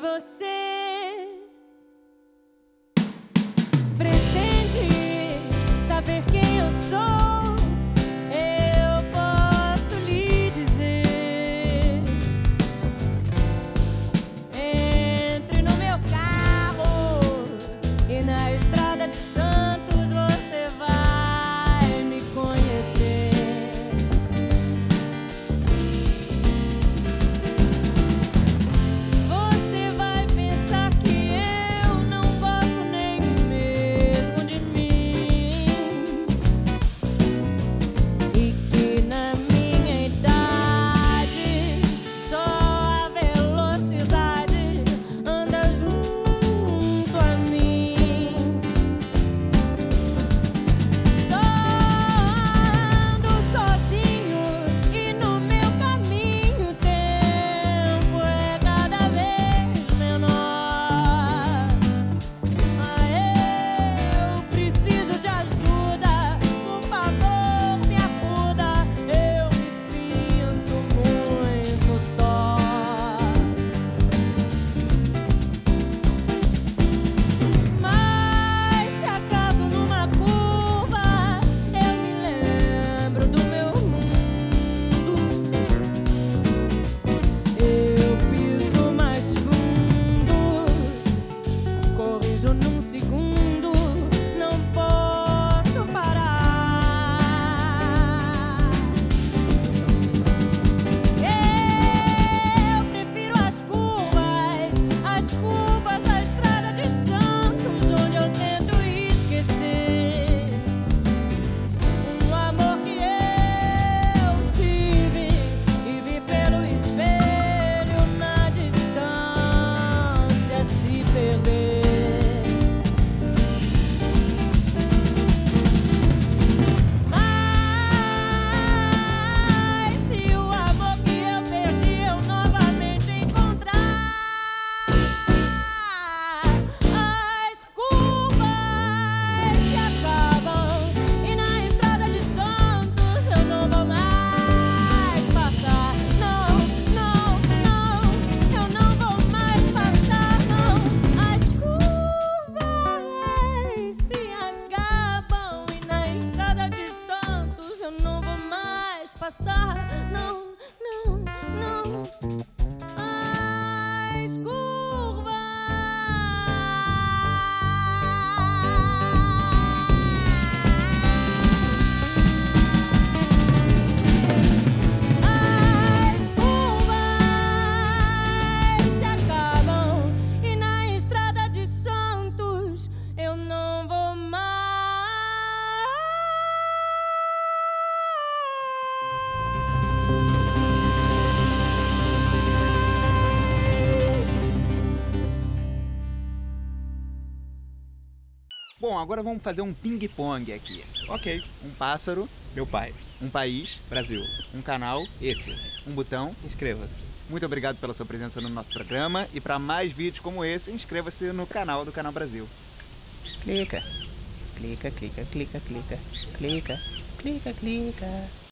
você. Bom, agora vamos fazer um ping-pong aqui. Ok, um pássaro, meu pai. Um país, Brasil. Um canal, esse. Um botão, inscreva-se. Muito obrigado pela sua presença no nosso programa e para mais vídeos como esse, inscreva-se no canal do Canal Brasil. Clica, clica, clica, clica, clica, clica, clica, clica.